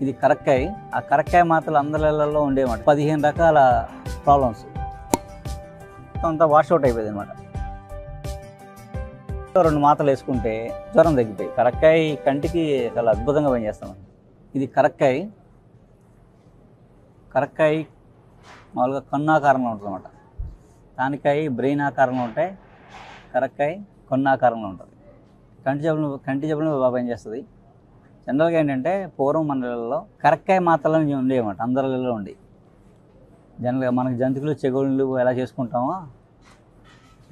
ఇది కరక్కాయ. ఆ కరక్కాయ మాత్రలు అందరిలో ఉండేమాట. పదిహేను రకాల ప్రాబ్లమ్స్ అంతా వాష్అవుట్ అయిపోయింది అనమాట రెండు మాత్రలు వేసుకుంటే జ్వరం తగ్గిపోయి కరక్కాయ కంటికి చాలా అద్భుతంగా పనిచేస్తాం. ఇది కరక్కాయ. కరక్కాయ మామూలుగా కన్ను ఆకారంలో ఉంటుంది అనమాట తానికాయ బ్రెయిన్ ఆకారంలో ఉంటాయి కరక్కాయ కన్ను ఆకారంలో ఉంటుంది. కంటి జబ్బులు కంటి జబ్బులు బాగా పనిచేస్తుంది. జనరల్గా ఏంటంటే పూర్వం మన కరక్కాయ మాత్రలు ఉండేవన్నమాట అందరిలో ఉండి. జనరల్గా మనకి జంతికలు చెగుళ్ళు ఎలా చేసుకుంటామో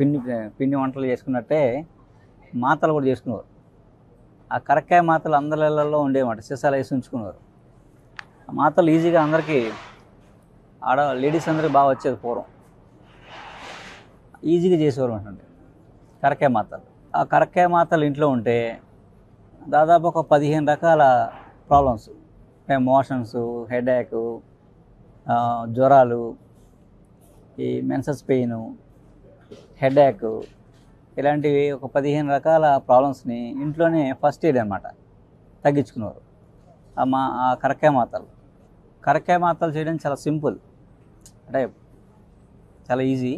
పిండి పిండి వంటలు చేసుకున్నట్టే మాతలు కూడా చేసుకునేవారు. ఆ కరక్కాయ మాతలు అందరి ఉండేవన్నమాట సీసాలు వేసి ఉంచుకునేవారు. ఆ మాతలు ఈజీగా అందరికీ ఆడ లేడీస్ అందరికి బాగా వచ్చేది పూర్వం. ఈజీగా చేసేవారు అంటే కరక్కాయ మాతలు ఆ కరక్కాయ మాతలు ఇంట్లో ఉంటే దాదాపు ఒక పదిహేను రకాల ప్రాబ్లమ్స్ మోషన్స్ హెడేక్ జ్వరాలు ఈ మెన్సస్ పెయిన్ హెడేక్ ఇలాంటివి ఒక పదిహేను రకాల ప్రాబ్లమ్స్ని ఇంట్లోనే ఫస్ట్ ఎయిడ్ అనమాట తగ్గించుకున్నారు. మా ఆ కరక్కాయ మాతలు. కరక్కాయ మాతలు చేయడం చాలా సింపుల్ అంటే చాలా ఈజీ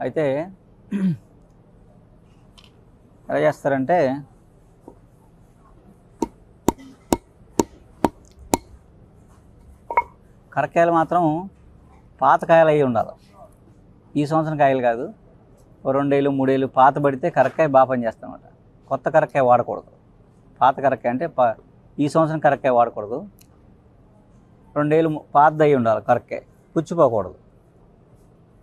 అయితే ఎలా చేస్తారంటే కరక్కాయలు మాత్రం పాత కాయలు అయి ఉండాలి. ఈ సంవత్సరం కాయలు కాదు. ఓ రెండేళ్ళు మూడేళ్ళు పాత పడితే కరక్కాయ బాగా పనిచేస్తామట కొత్త కరక్కాయ వాడకూడదు. పాత కరక్కాయ అంటే పా ఈ సంవత్సరం కరక్కాయ వాడకూడదు. రెండేళ్ళు పాతది ఉండాలి కరక్కాయ. పుచ్చిపోకూడదు.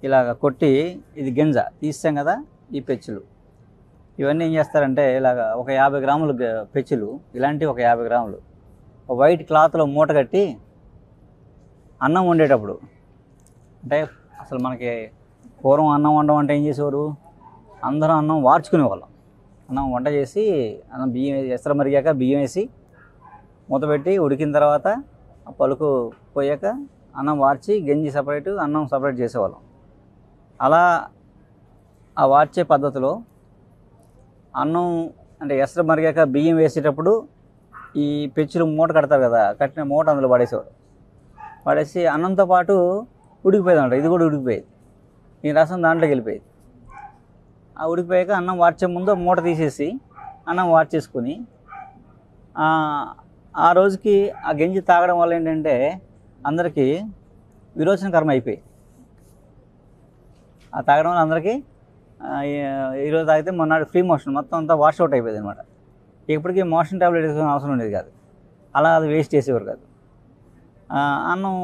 ఇలాగ కొట్టి ఇది గింజ తీస్తాం కదా ఈ పెచ్చులు. ఇవన్నీ ఏం చేస్తారంటే ఇలాగ ఒక యాభై గ్రాములు పెచ్చులు ఇలాంటివి ఒక యాభై గ్రాములు. వైట్ క్లాత్లో మూట కట్టి అన్నం వండేటప్పుడు. అంటే అసలు మనకి పూర్వం అన్నం వండడం అంటే ఏం చేసేవారు? అందరూ అన్నం వార్చుకునేవాళ్ళం. అన్నం వంట చేసి అన్నం బియ్యం వేసి ఎసరు మరిగాక బియ్యం వేసి మూత పెట్టి ఉడికిన తర్వాత ఆ పలుకు పోయాక అన్నం వార్చి గంజి సపరేట్ అన్నం సపరేట్ చేసేవాళ్ళం. అలా ఆ వార్చే పద్ధతిలో అన్నం అంటే ఎసరు మరిగాక బియ్యం వేసేటప్పుడు ఈ పెచ్చులు మూట కడతారు కదా కట్టిన మూట అందులో పడేసేవారు. పడేసి అన్నంతో పాటు ఉడికిపోయేది అంట ఇది కూడా ఉడికిపోయేది. ఈ రసం దాంట్లోకి వెళ్ళిపోయేది. ఆ ఉడికిపోయాక అన్నం వార్చే ముందు మూట తీసేసి అన్నం వార్చేసుకొని ఆ, ఆ రోజుకి ఆ గంజి తాగడం వల్ల ఏంటంటే అందరికీ విరోచన కర్మ అయిపోయి ఆ తాగడం వల్ల అందరికీ ఈరోజు తాగితే మొన్నటి ఫ్రీ మోషన్. మొత్తం అంతా వాష్ అవుట్ అయిపోయింది అనమాట ఇప్పటికీ మోషన్ టాబ్లెట్ వేసుకునే అవసరం ఉండేది కాదు. అలా అది వేస్ట్ చేసేవారు కాదు. అన్నం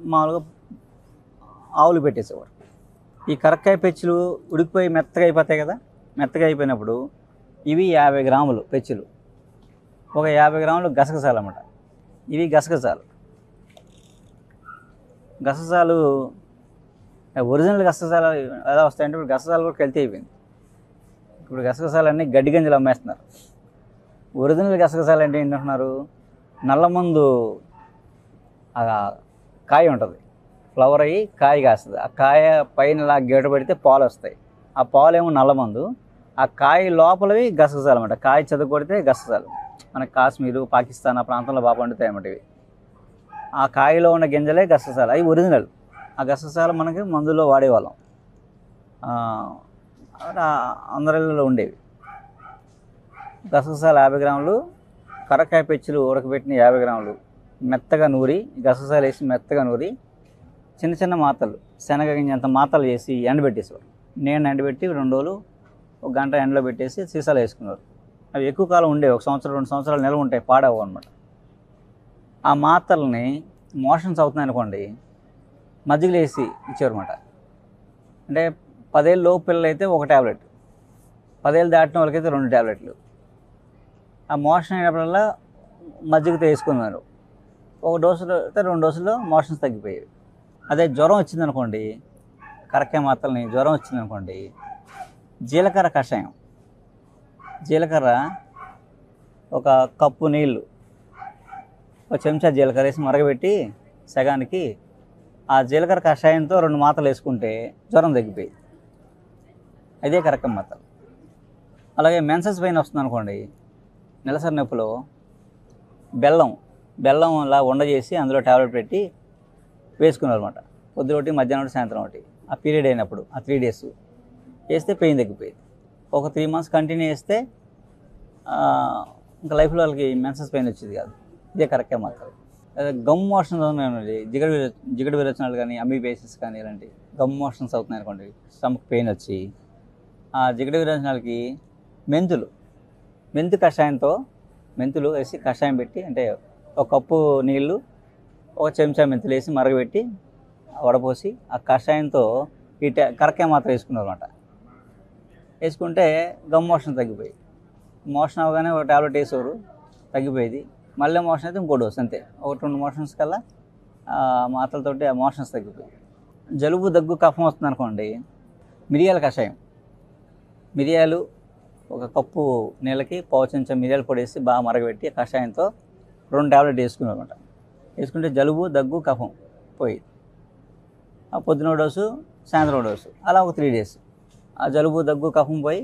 మామూలుగా ఆవులు పెట్టేసేవారు. ఈ కరక్కాయ పెచ్చులు ఉడికిపోయి మెత్తగా అయిపోతాయి కదా మెత్తగా అయిపోయినప్పుడు ఇవి యాభై గ్రాములు పెచ్చులు. ఒక యాభై గ్రాములు గసగసాలు అన్నమాట. ఇవి గసగసాలు. గసగసాలు ఒరిజినల్ గసగసాలు ఎలా వస్తాయంటే ఇప్పుడు గసగసాలు కూడా కల్తీ అయిపోయింది. ఇప్పుడు గసగసాలు అన్నీ గడ్డి గంజలు అమ్మేస్తున్నారు. ఒరిజినల్ గసగసాలు అంటే ఏంటంటున్నారు? నల్లమందు మందు కాయ ఉంటుంది. ఫ్లవర్ అయ్యి కాయ కాస్తుంది. ఆ కాయ పైన ఇలా గీట పెడితే పాలు వస్తాయి. ఆ పాలు ఏమో నల్లమందు ఆ కాయ లోపలవి గసగసాలు అనమాట కాయ చదువుకొడితే కొడితే గసగసాలు. మన కాశ్మీరు పాకిస్తాన్ ఆ ప్రాంతంలో బాగా పండుతాయి అన్నమాట ఇవి. ఆ కాయలో ఉన్న గింజలే గసగసాలు. అవి ఒరిజినల్. ఆ గసగసాలు మనకి మందులో వాడేవాళ్ళం. అందరిలో ఉండేవి. గసగసాలు యాభై గ్రాములు కరకాయ పెచ్చులు ఉడకబెట్టిన యాభై గ్రాములు. మెత్తగా నూరి గసగసాలు వేసి మెత్తగా నూరి చిన్న చిన్న మాతలు శనగ గింజంత మాతలు చేసి ఎండబెట్టేసేవారు. నేను ఎండబెట్టి రెండు రోజులు ఒక గంట ఎండలో పెట్టేసి సీసాలు వేసుకున్నారు అవి ఎక్కువ కాలం ఉండేవి ఒక సంవత్సరం రెండు సంవత్సరాలు నిల్వ ఉంటాయి పాడవు అనమాట ఆ మాతల్ని మోషన్స్ అవుతున్నాయి అనుకోండి మజ్జిగలో వేసి ఇచ్చారన్నమాట అంటే పదేళ్ళ లోపు పిల్లలు అయితే ఒక ట్యాబ్లెట్ పదేళ్ళు దాటిన వాళ్ళకైతే రెండు ట్యాబ్లెట్లు ఆ మోషన్ అయినప్పుడల్లా మజ్జిగతో వేసుకున్నారు. ఒక డోసులో అయితే రెండు డోసుల్లో మోషన్స్ తగ్గిపోయాయి. అదే జ్వరం వచ్చిందనుకోండి కరకాయ మాత్రల్ని జ్వరం వచ్చిందనుకోండి జీలకర్ర కషాయం. జీలకర్ర ఒక కప్పు నీళ్ళు ఒక చెంచా జీలకర్ర వేసి మరగబెట్టి సగానికి ఆ జీలకర్ర కషాయంతో రెండు మాత్రలు వేసుకుంటే జ్వరం తగ్గిపోయింది అదే కరకం మాత్రలు. అలాగే మెన్సెస్ పెయిన్ వస్తుంది అనుకోండి నెలసరి నొప్పిలో బెల్లం బెల్లం అలా ఉండ చేసి అందులో టాబ్లెట్ పెట్టి వేసుకున్నారు అనమాట పొద్దు ఒకటి మధ్యాహ్నం ఒకటి సాయంత్రం ఒకటి. ఆ పీరియడ్ అయినప్పుడు ఆ త్రీ డేస్ వేస్తే పెయిన్ తగ్గిపోయింది. ఒక త్రీ మంత్స్ కంటిన్యూ చేస్తే ఇంకా లైఫ్లో వాళ్ళకి మెన్సెస్ పెయిన్ వచ్చేది కాదు. ఇదే కరెక్టే మాత్రం. గమ్ మోషన్స్ అవుతున్నాయి జిగడ జిగడు విరచనాలు కానీ అమీబేసిస్ కానీ ఇలాంటి గమ్ మోషన్స్ అవుతున్నాయి అనుకోండి. స్టమక్ పెయిన్ వచ్చి ఆ జిగడ విరచనాలకి మెంతులు మెంతు కషాయంతో మెంతులు వేసి కషాయం పెట్టి అంటే ఒక కప్పు నీళ్ళు ఒక చెంచా మెంతులు వేసి మరగబెట్టి వడపోసి ఆ కషాయంతో ఈ ట- మాత్రం వేసుకున్నారు అనమాట వేసుకుంటే గమ్ మోషన్ తగ్గిపోయి మోషన్ అవగానే ఒక టాబ్లెట్ వేసేవారు తగ్గిపోయేది. మళ్ళీ మోషన్ అయితే ఇంకో డోస్ అంతే. ఒకటి రెండు మోషన్స్ కల్లా ఆ మాత్రలతోటి ఆ మోషన్స్ తగ్గిపోయి. జలుబు దగ్గు కఫం వస్తుంది అనుకోండి మిరియాల కషాయం. మిరియాలు ఒక కప్పు నీళ్ళకి పావు చెంచా మిరియాల పొడి వేసి బాగా మరగబెట్టి కషాయంతో రెండు టాబ్లెట్ వేసుకున్నారన్నమాట. వేసుకుంటే జలుబు దగ్గు కఫం పోయి ఆ పొద్దున డోసు సాయంత్రం డోసు అలా ఒక త్రీ డేస్. ఆ జలుబు దగ్గు కఫం పోయి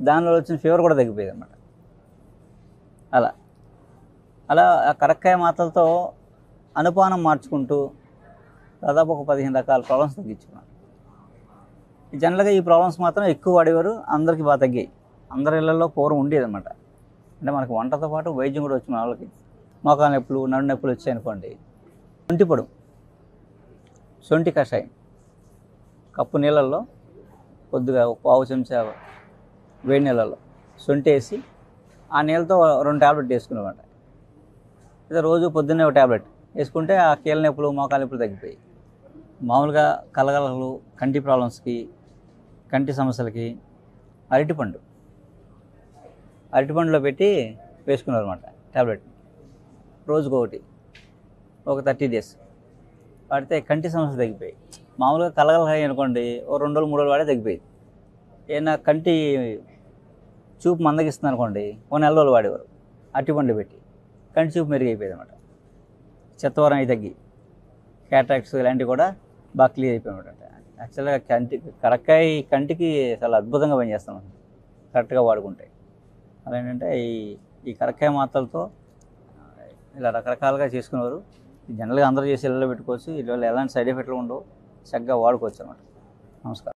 దానిలో వచ్చిన ఫీవర్ కూడా తగ్గిపోయేది అనమాట అలా. అలా ఆ కరక్కాయ మాత్రలతో అనుపానం మార్చుకుంటూ దాదాపు ఒక పదిహేను రకాల ప్రాబ్లమ్స్ తగ్గించుకున్నాను. జనరల్గా ఈ ప్రాబ్లమ్స్ మాత్రం ఎక్కువ వాడేవారు అందరికీ బాగా తగ్గాయి. అందరి ఇళ్ళలో పూర్వం ఉండేది అనమాట అంటే మనకు వంటతో పాటు వైద్యం కూడా వచ్చిన వాళ్ళకి. మోకాలు నొప్పులు నడు నొప్పులు వచ్చాయనుకోండి పొడు శొంఠి కషాయం కప్పు నీళ్ళల్లో కొద్దిగా పావు చెంచా వేడి నీళ్ళల్లో శొంఠి వేసి ఆ నీళ్ళతో రెండు టాబ్లెట్ వేసుకునేవాట ఇది రోజు పొద్దున్నే ఒక టాబ్లెట్ వేసుకుంటే ఆ కీళ్ళ నొప్పులు మోకాలు నొప్పులు తగ్గిపోయి మామూలుగా కలగలలు కంటి ప్రాబ్లమ్స్కి కంటి సమస్యలకి అరటిపండు అరటిపండులో పెట్టి వేసుకున్నారు అనమాట టాబ్లెట్ రోజుకొకటి ఒక థర్టీ డేస్. వాడితే కంటి సమస్యలు తగ్గిపోయాయి మామూలుగా కలగలహాయి అనుకోండి ఓ రెండు రోజులు మూడు రోజులు వాడే తగ్గిపోయింది. ఏదైనా కంటి చూపు మందగిస్తుంది అనుకోండి ఓ నెల రోజులు వాడేవారు. అరటిపండు పెట్టి. కంటి చూపు మెరుగైపోయేది అనమాట చెత్తవరం అవి తగ్గి. క్యాట్రాక్ట్స్ ఇలాంటివి కూడా బాగా క్లియర్ అయిపోయినమాట. యాక్చువల్గా కంటి కరక్కాయ కంటికి చాలా అద్భుతంగా పనిచేస్తాం కరెక్ట్గా వాడుకుంటాయి అలా ఏంటంటే ఈ ఈ కరక్కాయ మాత్రలతో ఇలా రకరకాలుగా చేసుకునేవారు. జనరల్గా అందరూ చేసి ఇళ్ళలో పెట్టుకోవచ్చు. వీళ్ళ ఎలాంటి సైడ్ ఎఫెక్ట్లు ఉండవు. చక్కగా వాడుకోవచ్చు అనమాట నమస్కారం.